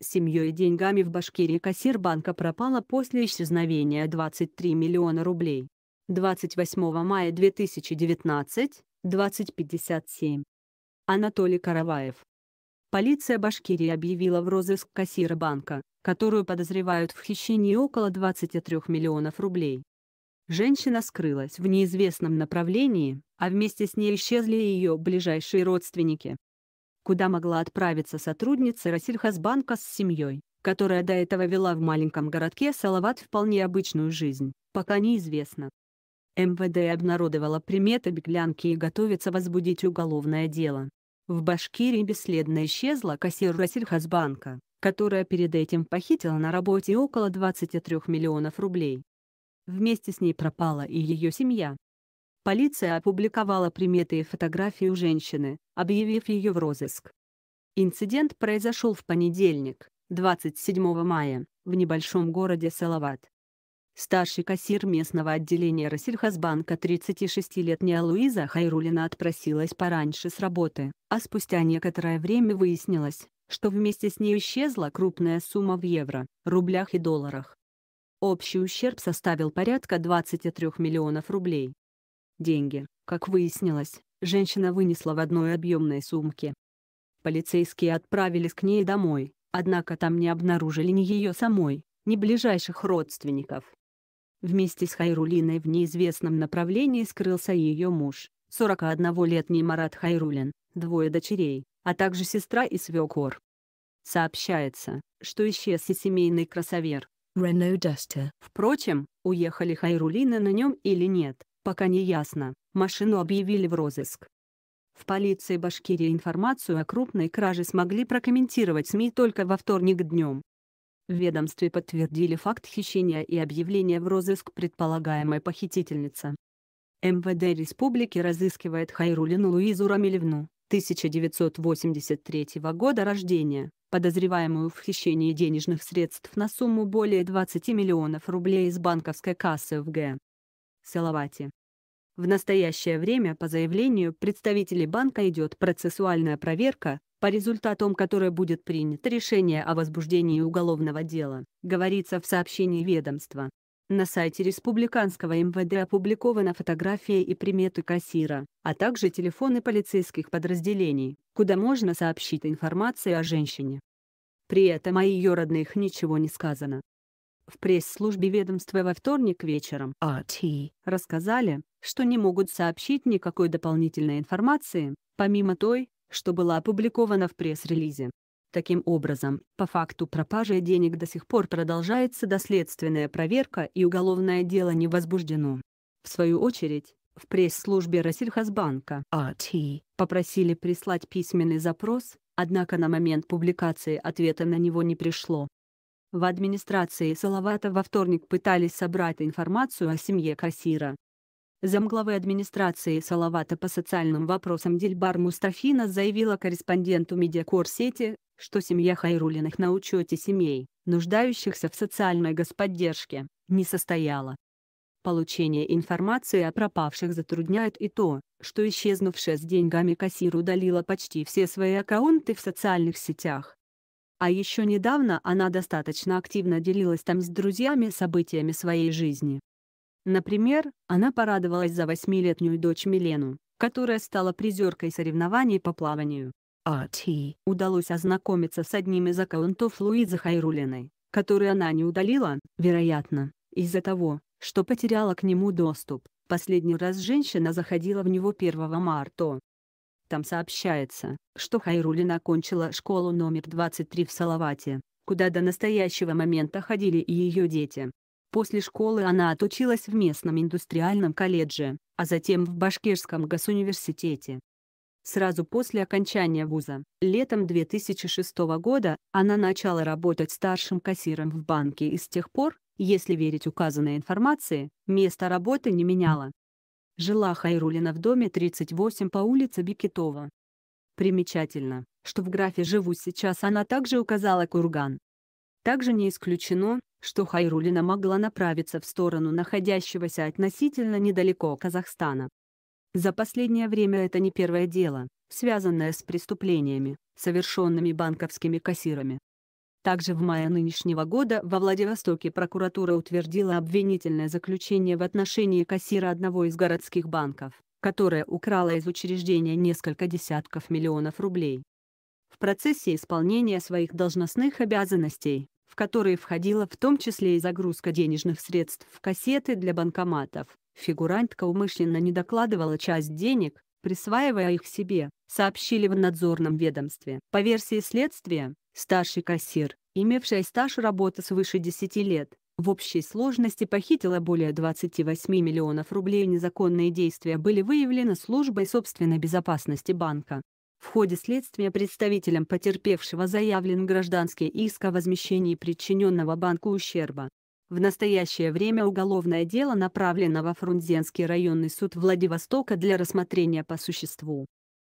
Семьей и деньгами в Башкирии кассир банка пропала после исчезновения 23 миллиона рублей. 28 мая 2019, 2057. Анатолий Караваев. Полиция Башкирии объявила в розыск кассира банка, которую подозревают в хищении около 23 миллионов рублей. Женщина скрылась в неизвестном направлении, а вместе с ней исчезли ее ближайшие родственники. Куда могла отправиться сотрудница Россельхозбанка с семьей, которая до этого вела в маленьком городке Салават вполне обычную жизнь, пока неизвестно. МВД обнародовала приметы беглянки и готовится возбудить уголовное дело. В Башкирии бесследно исчезла кассир Россельхозбанка, которая перед этим похитила на работе около 23 миллионов рублей. Вместе с ней пропала и ее семья. Полиция опубликовала приметы и фотографии у женщины, объявив ее в розыск. Инцидент произошел в понедельник, 27 мая, в небольшом городе Салават. Старший кассир местного отделения Россельхозбанка 36-летняя Луиза Хайрулина отпросилась пораньше с работы, а спустя некоторое время выяснилось, что вместе с ней исчезла крупная сумма в евро, рублях и долларах. Общий ущерб составил порядка 23 миллионов рублей. Деньги, как выяснилось, женщина вынесла в одной объемной сумке. Полицейские отправились к ней домой, однако там не обнаружили ни ее самой, ни ближайших родственников. Вместе с Хайрулиной в неизвестном направлении скрылся ее муж, 41-летний Марат Хайрулин, двое дочерей, а также сестра и свекор. Сообщается, что исчез и семейный красавер, Renault Duster. Впрочем, уехали Хайрулины на нем или нет, пока не ясно. Машину объявили в розыск. В полиции Башкирии информацию о крупной краже смогли прокомментировать СМИ только во вторник днем. В ведомстве подтвердили факт хищения и объявления в розыск предполагаемой похитительницы. МВД республики разыскивает Хайрулину Луизу Рамилевну, 1983 года рождения, подозреваемую в хищении денежных средств на сумму более 20 миллионов рублей из банковской кассы в Г. Салавате. В настоящее время по заявлению представителей банка идет процессуальная проверка, по результатам которой будет принято решение о возбуждении уголовного дела, говорится в сообщении ведомства. На сайте республиканского МВД опубликована фотография и приметы кассира, а также телефоны полицейских подразделений, куда можно сообщить информацию о женщине. При этом о ее родных ничего не сказано. В пресс-службе ведомства во вторник вечером RT рассказали, что не могут сообщить никакой дополнительной информации, помимо той, что была опубликована в пресс-релизе. Таким образом, по факту пропажи денег до сих пор продолжается доследственная проверка и уголовное дело не возбуждено. В свою очередь, в пресс-службе Россельхозбанка RT попросили прислать письменный запрос, однако на момент публикации ответа на него не пришло. В администрации Салавата во вторник пытались собрать информацию о семье кассира. Замглавы администрации Салавата по социальным вопросам Дильбар Мустафина заявила корреспонденту Медиакор сети, что семья Хайрулиных на учете семей, нуждающихся в социальной господдержке, не состояла. Получение информации о пропавших затрудняет и то, что исчезнувшая с деньгами кассир удалила почти все свои аккаунты в социальных сетях. А еще недавно она достаточно активно делилась там с друзьями событиями своей жизни. Например, она порадовалась за восьмилетнюю дочь Милену, которая стала призеркой соревнований по плаванию. RT Удалось ознакомиться с одним из аккаунтов Луизы Хайрулиной, который она не удалила, вероятно, из-за того, что потеряла к нему доступ. Последний раз женщина заходила в него 1 марта. Там сообщается, что Хайрулина окончила школу номер 23 в Салавате, куда до настоящего момента ходили и ее дети. После школы она отучилась в местном индустриальном колледже, а затем в Башкирском госуниверситете. Сразу после окончания вуза, летом 2006 года, она начала работать старшим кассиром в банке и с тех пор, если верить указанной информации, место работы не меняла. Жила Хайрулина в доме 38 по улице Бекетова. Примечательно, что в графе «Живу сейчас» она также указала Курган. Также не исключено, что Хайрулина могла направиться в сторону находящегося относительно недалеко Казахстана. За последнее время это не первое дело, связанное с преступлениями, совершенными банковскими кассирами. Также в мае нынешнего года во Владивостоке прокуратура утвердила обвинительное заключение в отношении кассира одного из городских банков, которая украла из учреждения несколько десятков миллионов рублей. В процессе исполнения своих должностных обязанностей, в которые входила в том числе и загрузка денежных средств в кассеты для банкоматов, фигурантка умышленно не докладывала часть денег, присваивая их себе, сообщили в надзорном ведомстве. По версии следствия, старший кассир, имевший стаж работы свыше 10 лет, в общей сложности похитила более 28 миллионов рублей. Незаконные действия были выявлены службой собственной безопасности банка. В ходе следствия представителям потерпевшего заявлен гражданский иск о возмещении причиненного банку ущерба. В настоящее время уголовное дело направлено во Фрунзенский районный суд Владивостока для рассмотрения по существу.